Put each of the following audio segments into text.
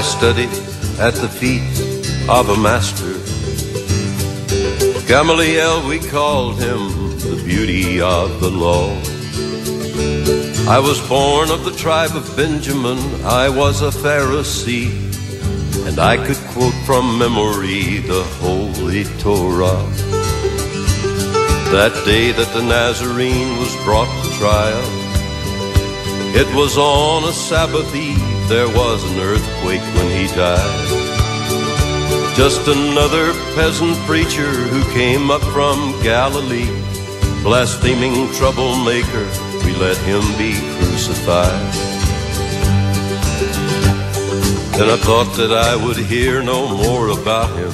I studied at the feet of a master. Gamaliel, we called him the beauty of the law. I was born of the tribe of Benjamin, I was a Pharisee, and I could quote from memory the Holy Torah. That day that the Nazarene was brought to trial, it was on a Sabbath eve, there was an earthquake when he died. Just another peasant preacher who came up from Galilee, blaspheming troublemaker we let him be crucified. Then I thought that I would hear no more about him.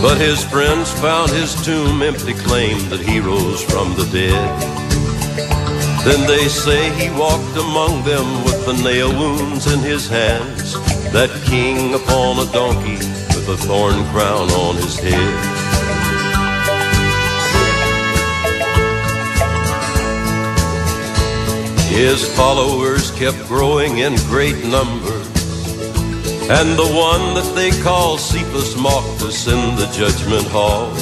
But his friends found his tomb empty, claimed that he rose from the dead. Then they say he walked among them with the nail wounds in his hands, that king upon a donkey with a thorn crown on his head. His followers kept growing in great numbers. And the one that they call Cephas mocked us in the judgment hall.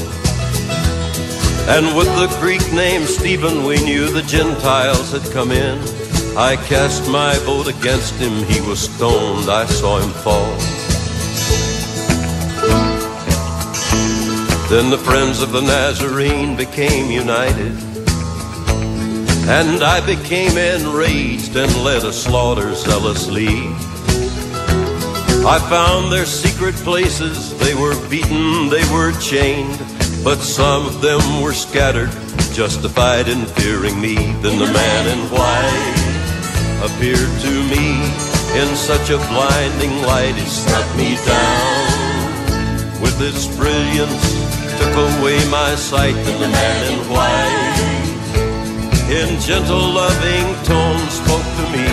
And with the Greek name Stephen, we knew the Gentiles had come in. I cast my vote against him, he was stoned, I saw him fall. Then the friends of the Nazarene became united. And I became enraged and led a slaughter zealously. I found their secret places, they were beaten, they were chained, but some of them were scattered, justified in fearing me. Then the man in white appeared to me in such a blinding light, it struck me down. With its brilliance, took away my sight, and the man in white in gentle, loving tones spoke to me.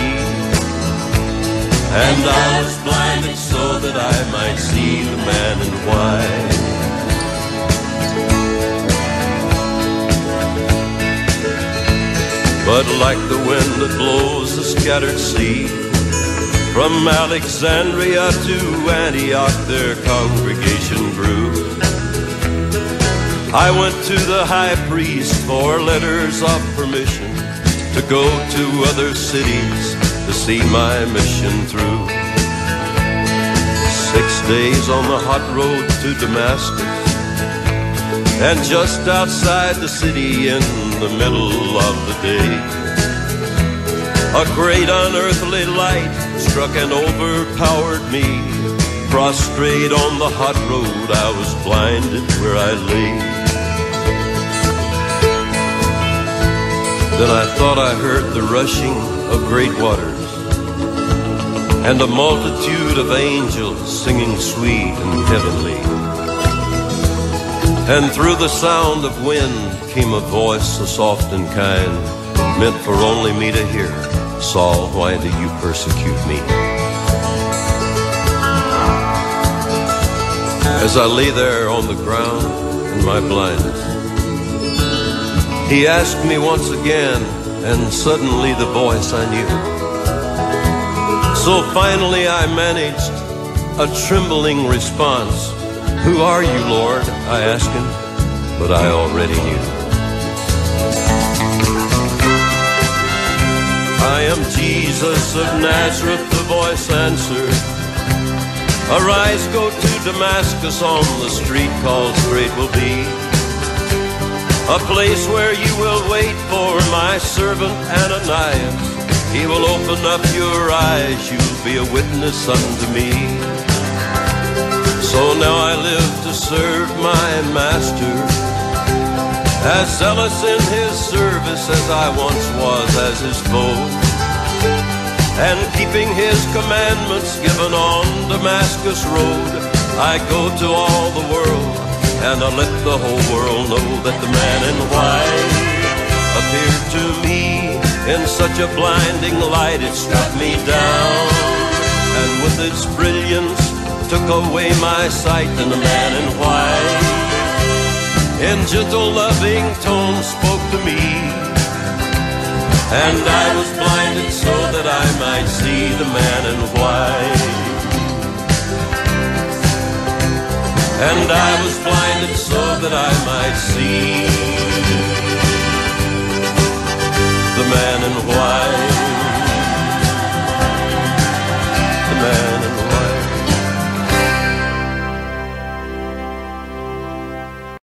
And I was blinded so that I might see the man in white. But like the wind that blows the scattered sea, from Alexandria to Antioch their congregation grew. I went to the high priest for letters of permission to go to other cities to see my mission through. Six days on the hot road to Damascus, and just outside the city in the middle of the day, a great unearthly light struck and overpowered me. Prostrate on the hot road, I was blinded where I lay. Then I thought I heard the rushing of great waters and a multitude of angels singing sweet and heavenly. And through the sound of wind came a voice so soft and kind, meant for only me to hear. Saul, why do you persecute me? As I lay there on the ground in my blindness, he asked me once again, and suddenly the voice I knew. So finally I managed a trembling response. Who are you, Lord? I asked him, but I already knew. I am Jesus of Nazareth, the voice answered. Arise, go to Damascus on the street called Straight will be a place where you will wait for my servant Ananias. He will open up your eyes, you'll be a witness unto me. So now I live to serve my master, as zealous in his service as I once was as his foe. And keeping his commandments given on Damascus Road, I go to all the world and I let the whole world know that the man in white appeared to me in such a blinding light it struck me down. And with its brilliance took away my sight and the man in white. In gentle loving tones spoke to me. And I was blinded so that I might see the man in white. And I was blinded so that I might see the man in white. The man